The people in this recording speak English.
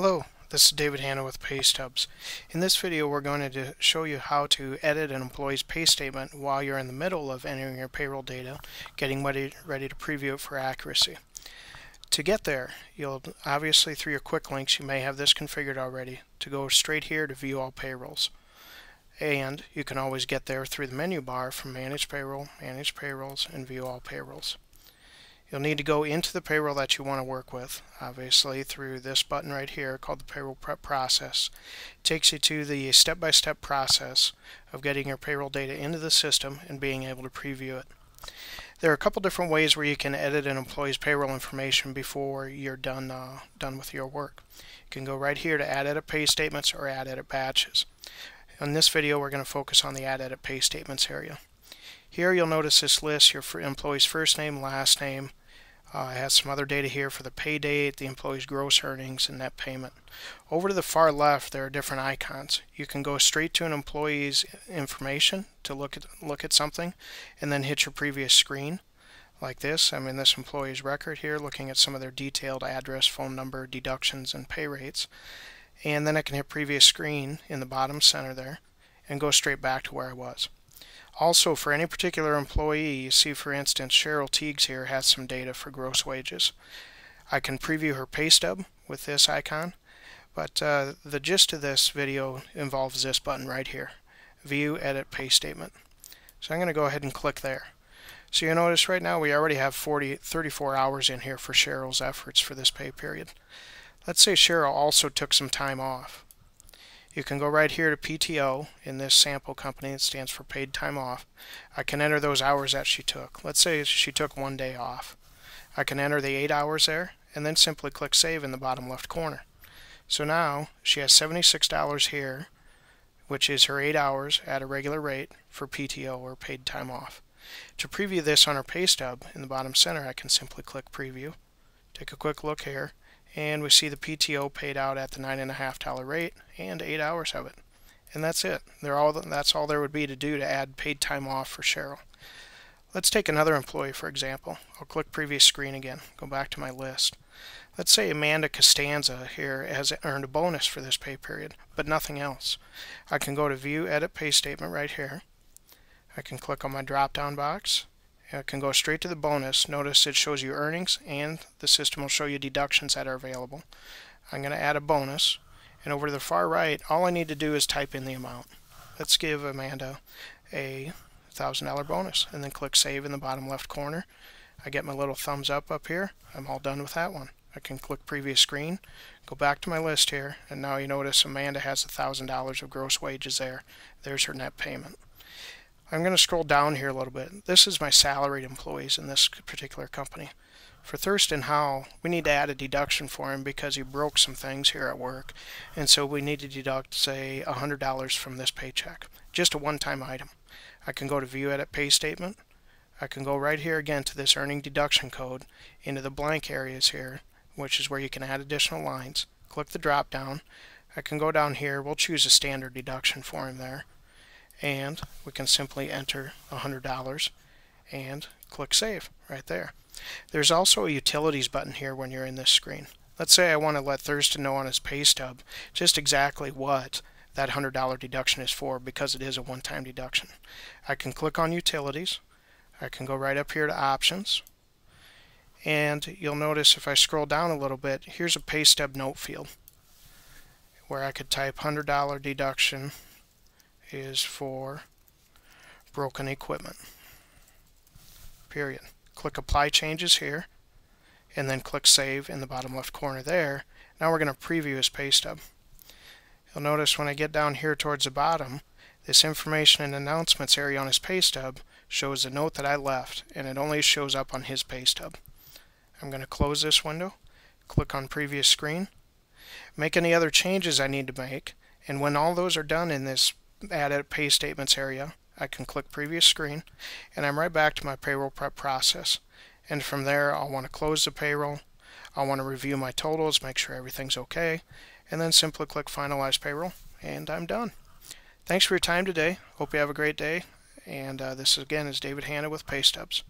Hello, this is David Hanna with Paystubz. In this video we're going to show you how to edit an employee's pay statement while you're in the middle of entering your payroll data, getting ready, ready to preview it for accuracy. To get there, you'll obviously through your quick links you may have this configured already to go straight here to view all payrolls. And you can always get there through the menu bar from Manage Payroll, Manage Payrolls, and View All Payrolls. You'll need to go into the payroll that you want to work with, obviously through this button right here called the payroll prep process. It takes you to the step-by-step -step process of getting your payroll data into the system and being able to preview it. There are a couple different ways where you can edit an employee's payroll information before you're done uh, done with your work. You can go right here to add edit pay statements or add edit batches. In this video we're going to focus on the add edit pay statements area. Here you'll notice this list your employee's first name, last name. Uh, it has some other data here for the pay date, the employee's gross earnings, and net payment. Over to the far left there are different icons. You can go straight to an employee's information to look at look at something and then hit your previous screen like this. I'm in this employee's record here looking at some of their detailed address, phone number, deductions, and pay rates. And then I can hit previous screen in the bottom center there and go straight back to where I was. Also, for any particular employee, you see for instance Cheryl Teagues here has some data for gross wages. I can preview her pay stub with this icon, but uh, the gist of this video involves this button right here, View Edit Pay Statement. So I'm going to go ahead and click there. So you notice right now we already have 40, 34 hours in here for Cheryl's efforts for this pay period. Let's say Cheryl also took some time off. You can go right here to PTO in this sample company. It stands for paid time off. I can enter those hours that she took. Let's say she took one day off. I can enter the eight hours there and then simply click save in the bottom left corner. So now she has $76 here, which is her eight hours at a regular rate for PTO or paid time off. To preview this on her pay stub in the bottom center, I can simply click preview. Take a quick look here and we see the PTO paid out at the nine and a half dollar rate and eight hours of it. And that's it. They're all that's all there would be to do to add paid time off for Cheryl. Let's take another employee for example. I'll click previous screen again. Go back to my list. Let's say Amanda Costanza here has earned a bonus for this pay period but nothing else. I can go to view edit pay statement right here. I can click on my drop down box it can go straight to the bonus. Notice it shows you earnings and the system will show you deductions that are available. I'm going to add a bonus and over to the far right all I need to do is type in the amount. Let's give Amanda a $1,000 bonus and then click save in the bottom left corner. I get my little thumbs up up here. I'm all done with that one. I can click previous screen, go back to my list here, and now you notice Amanda has $1,000 of gross wages there. There's her net payment. I'm going to scroll down here a little bit. This is my salaried employees in this particular company. For Thurston Howell, we need to add a deduction for him because he broke some things here at work. And so we need to deduct, say, $100 from this paycheck. Just a one-time item. I can go to View Edit Pay Statement. I can go right here again to this earning deduction code into the blank areas here, which is where you can add additional lines. Click the drop down. I can go down here. We'll choose a standard deduction for him there and we can simply enter $100 and click Save right there. There's also a Utilities button here when you're in this screen. Let's say I want to let Thurston know on his pay stub just exactly what that $100 deduction is for because it is a one-time deduction. I can click on Utilities. I can go right up here to Options. And you'll notice if I scroll down a little bit, here's a pay stub note field where I could type $100 deduction is for broken equipment. Period. Click Apply Changes here, and then click Save in the bottom left corner there. Now we're going to preview his pay stub. You'll notice when I get down here towards the bottom, this information and announcements area on his pay stub shows the note that I left, and it only shows up on his pay stub. I'm going to close this window, click on Previous Screen, make any other changes I need to make, and when all those are done in this add pay statements area. I can click previous screen and I'm right back to my payroll prep process. And from there I'll want to close the payroll. I'll want to review my totals, make sure everything's okay, and then simply click finalize payroll and I'm done. Thanks for your time today. Hope you have a great day. And uh, this again is David Hanna with Pay Paystubz.